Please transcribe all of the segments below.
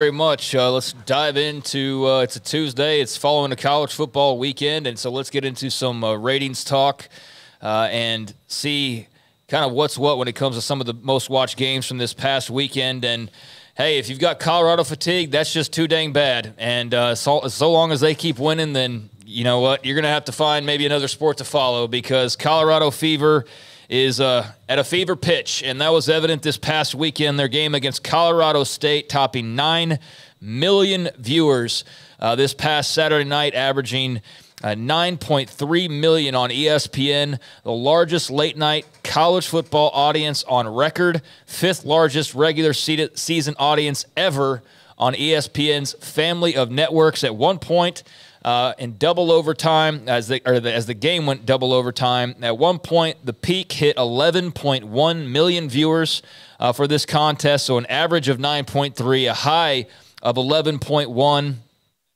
very much. Uh, let's dive into uh, it's a Tuesday. It's following a college football weekend, and so let's get into some uh, ratings talk uh, and see kind of what's what when it comes to some of the most watched games from this past weekend. And hey, if you've got Colorado fatigue, that's just too dang bad. And uh, so, so long as they keep winning, then you know what? You're going to have to find maybe another sport to follow because Colorado fever is uh, at a fever pitch, and that was evident this past weekend. Their game against Colorado State, topping 9 million viewers uh, this past Saturday night, averaging uh, 9.3 million on ESPN, the largest late night college football audience on record, fifth largest regular season audience ever on ESPN's family of networks. At one point, uh, in double overtime as the or the, as the game went double overtime. At one point, the peak hit 11.1 million viewers uh, for this contest, so an average of 9.3, a high of 11.1,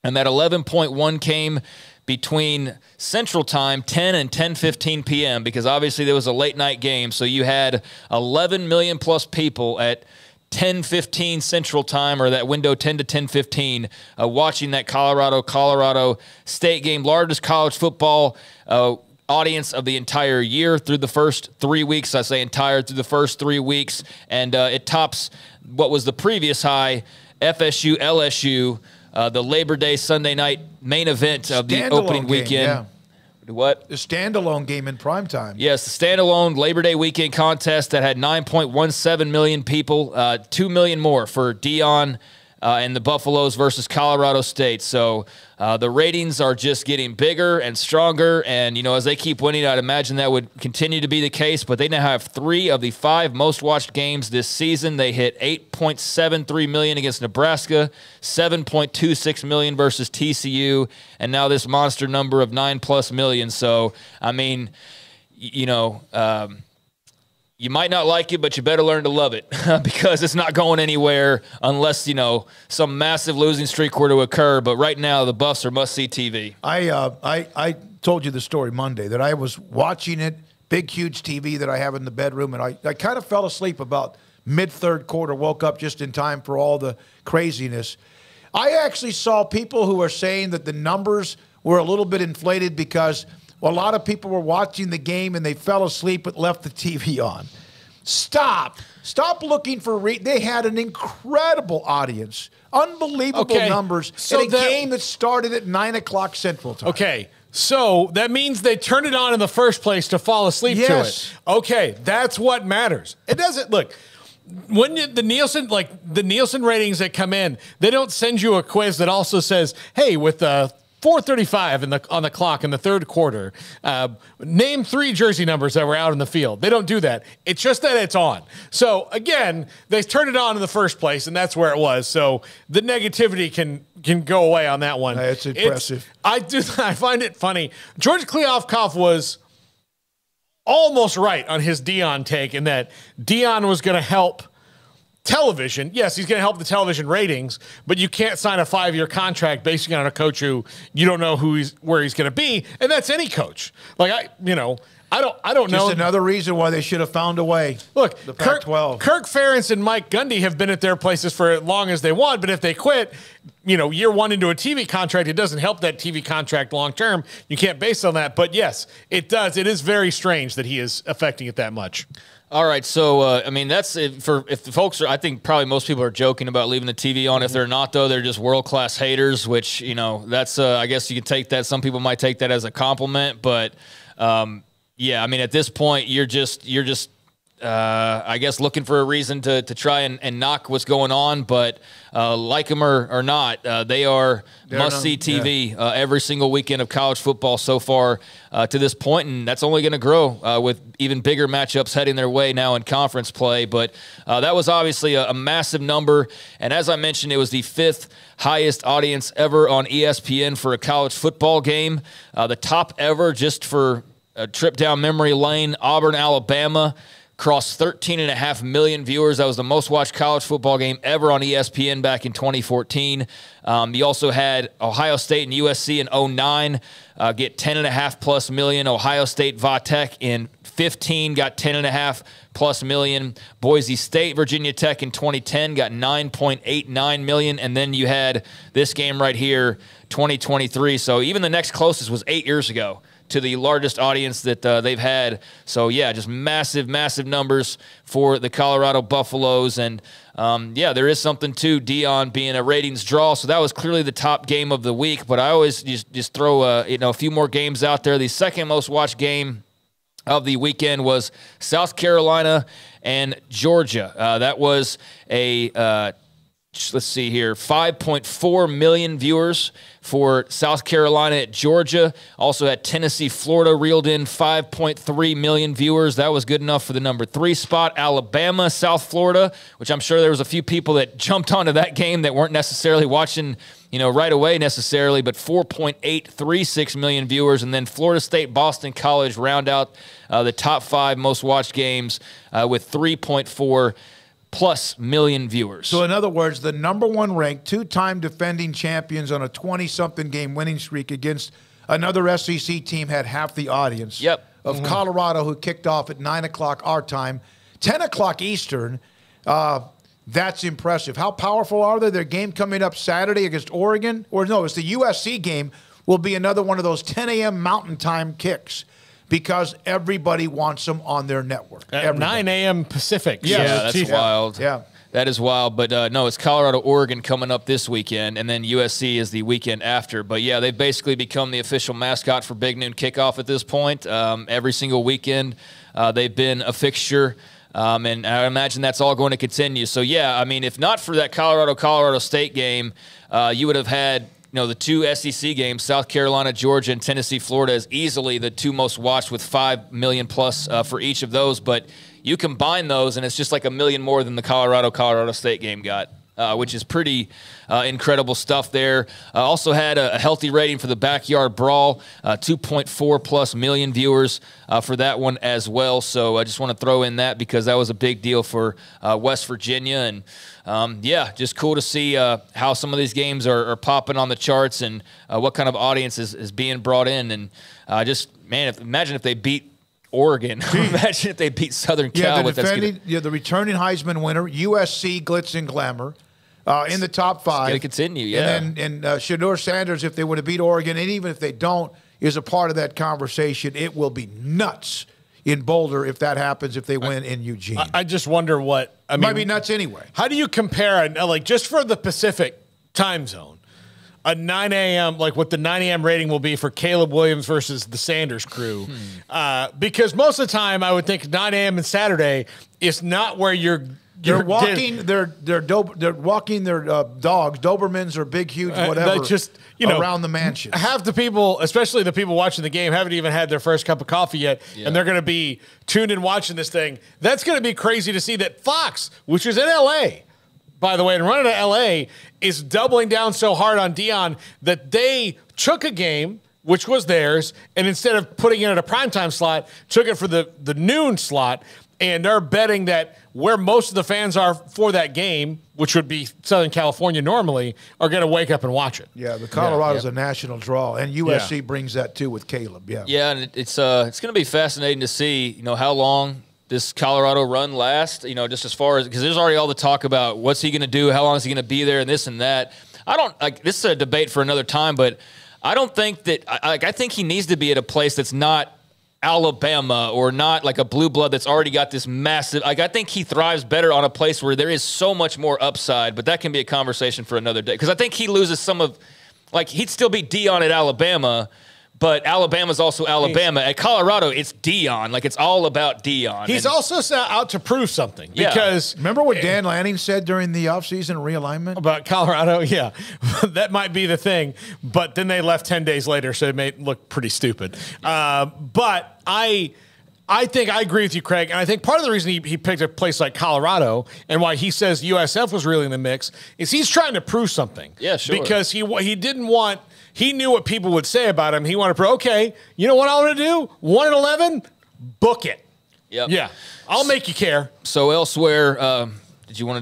and that 11.1 came between Central Time 10 and 10:15 p.m. because obviously there was a late night game, so you had 11 million plus people at 10:15 Central Time or that window 10 to 10:15 uh, watching that Colorado Colorado State game largest college football uh, audience of the entire year through the first 3 weeks. I say entire through the first 3 weeks. And uh, it tops what was the previous high FSU LSU uh, the Labor Day Sunday night main event of the opening game, weekend. yeah. What? The standalone game in prime time. Yes, the standalone Labor Day weekend contest that had 9.17 million people, uh, 2 million more for Deion uh, and the Buffaloes versus Colorado State. So uh, the ratings are just getting bigger and stronger. And, you know, as they keep winning, I'd imagine that would continue to be the case. But they now have three of the five most watched games this season. They hit 8.73 million against Nebraska, 7.26 million versus TCU, and now this monster number of nine plus million. So, I mean, you know, um, you might not like it, but you better learn to love it because it's not going anywhere unless you know some massive losing streak were to occur. But right now, the Buffs are must see TV. I uh, I I told you the story Monday that I was watching it, big huge TV that I have in the bedroom, and I I kind of fell asleep about mid third quarter. Woke up just in time for all the craziness. I actually saw people who are saying that the numbers were a little bit inflated because well, a lot of people were watching the game and they fell asleep but left the TV on. Stop. Stop looking for. Re- they had an incredible audience, unbelievable okay. numbers so in a that, game that started at nine o'clock Central Time. Okay, so that means they turned it on in the first place to fall asleep yes. to it. Okay, that's what matters. It doesn't look when the Nielsen like the Nielsen ratings that come in, they don't send you a quiz that also says, "Hey, with uh, 435 in the on the clock in the third quarter. Uh, name three jersey numbers that were out in the field. They don't do that. It's just that it's on. So again, they turned it on in the first place, and that's where it was. So the negativity can can go away on that one. That's impressive. It's, I do. I find it funny. George Kliavkoff was almost right on his Deion take in that Deion was going to help television, yes, he's going to help the television ratings, but you can't sign a five year contract based on a coach who you don't know who he's where he's going to be, and that's any coach. Like I, you know. I don't. I don't Just know. another reason why they should have found a way. Look, the Pac-12. Kirk, Kirk Ferentz and Mike Gundy have been at their places for as long as they want. But if they quit, you know, year one into a TV contract, it doesn't help that TV contract long term. You can't base on that. But yes, it does. It is very strange that he is affecting it that much. All right, so uh, I mean that's for if the folks are. I think probably most people are joking about leaving the TV on. If they're not, though, they're just world class haters. Which you know, that's uh, I guess you can take that. Some people might take that as a compliment, but um, yeah, I mean at this point, you're just you're just uh, I guess looking for a reason to, to try and, and knock what's going on. But uh, like them or, or not, uh, they are must see TV yeah. Uh, every single weekend of college football so far uh, to this point, and that's only going to grow uh, with even bigger matchups heading their way now in conference play. But that was obviously a, a, massive number, and as I mentioned, it was the fifth highest audience ever on ESPN for a college football game, the top ever just for a trip down memory lane, Auburn, Alabama crossed 13.5 million viewers. That was the most watched college football game ever on ESPN back in 2014. Um, you also had Ohio State and USC in 09 uh, get 10.5 plus million. Ohio State Va Tech in 15 got 10.5 plus million. Boise State, Virginia Tech in 2010 got 9.89 million. And then you had this game right here, 2023. So even the next closest was eight years ago to the largest audience that uh, they've had. So yeah, just massive, massive numbers for the Colorado Buffaloes, and um, yeah, there is something to Deion being a ratings draw. So that was clearly the top game of the week. But I always just just throw uh, you know a few more games out there. The second most watched game of the weekend was South Carolina and Georgia. Uh, that was a uh, let's see here 5.4 million viewers for South Carolina at Georgia. Also at Tennessee, Florida reeled in 5.3 million viewers. That was good enough for the number three spot. Alabama, South Florida, which I'm sure there was a few people that jumped onto that game that weren't necessarily watching, you know, right away necessarily, but 4.836 million viewers. And then Florida State, Boston College round out uh, the top five most watched games uh, with 3.4 plus million viewers. So, in other words, the number one ranked, two time defending champions on a 20 something game winning streak against another SEC team had half the audience yep. of mm-hmm. Colorado, who kicked off at 9 o'clock our time, 10 o'clock Eastern. Uh, that's impressive. How powerful are they? Their game coming up Saturday against Oregon, or no, it's the USC game, will be another one of those 10 a.m. Mountain Time kicks because everybody wants them on their network. At 9 a.m. Pacific. Yeah, yeah that's wild. Yeah. That is wild, but uh, no, it's Colorado, Oregon coming up this weekend, and then USC is the weekend after. But yeah, they've basically become the official mascot for Big Noon Kickoff at this point. Um, every single weekend, uh, they've been a fixture. Um, and I imagine that's all going to continue. So, yeah, I mean, if not for that Colorado Colorado State game, uh, you would have had you know, the two SEC games, South Carolina, Georgia, and Tennessee, Florida, is easily the two most watched with 5 million plus uh, for each of those. But you combine those, and it's just like a million more than the Colorado Colorado State game got. Uh, which is pretty uh, incredible stuff there. Uh, also had a, a, healthy rating for the Backyard Brawl, uh, 2.4 plus million viewers uh, for that one as well. So I just want to throw in that because that was a big deal for uh, West Virginia. And um, yeah, just cool to see how some of these games are, are popping on the charts and what kind of audience is, is being brought in. And just, man, if, imagine if they beat Oregon. Imagine if they beat Southern Cal. Yeah, the defending, yeah, the returning Heisman winner, USC glitz and glamour. Uh, in the top five. Going to continue, yeah. And then and uh, Shedeur Sanders, if they were to beat Oregon, and even if they don't, is a part of that conversation. It will be nuts in Boulder if that happens. If they win in Eugene, I, I just wonder what I mean. Might be nuts anyway. How do you compare? Like just for the Pacific time zone, a 9 a.m. like what the 9 a.m. rating will be for Caleb Williams versus the Sanders crew, hmm. uh, because most of the time I would think 9 a.m. and Saturday is not where you're. They're you're walking. They're they're do, they're walking their uh, dogs, Dobermans or big, huge, uh, whatever. Uh, just you know around the mansion. Half the people, especially the people watching the game, haven't even had their first cup of coffee yet, yeah. and they're going to be tuned in watching this thing. That's going to be crazy to see that Fox, which is in L.A by the way, and running to LA is doubling down so hard on Deion that they took a game which was theirs, and instead of putting it at a primetime slot, took it for the, the noon slot. And they're betting that where most of the fans are for that game, which would be Southern California normally, are going to wake up and watch it. Yeah, the Colorado's yeah, yeah. a national draw, and USC yeah. brings that too with Caleb. Yeah, yeah, and it's uh, it's going to be fascinating to see, you know, how long this Colorado run last? You know, just as far as because there's already all the talk about what's he going to do, how long is he going to be there, and this and that. I don't like this is a debate for another time, but I don't think that like I think he needs to be at a place that's not Alabama or not like a blue blood that's already got this massive like I think he thrives better on a place where there is so much more upside, but that can be a conversation for another day because I think he loses some of like he'd still be Deion at Alabama but Alabama's also Alabama. He's, At Colorado, it's Deion. Like it's all about Deion. He's and, also out to prove something. Because yeah. remember what Dan Lanning said during the offseason realignment about Colorado? Yeah, that might be the thing. But then they left ten days later, so it may look pretty stupid. Uh, but I. I think I agree with you, Craig. And I think part of the reason he, he picked a place like Colorado and why he says USF was really in the mix is he's trying to prove something. Yeah, sure. Because he he didn't want he knew what people would say about him. He wanted to, okay, you know what I want to do? 1 and 11, book it. Yep. Yeah, I'll make you care. So elsewhere, um, did you want to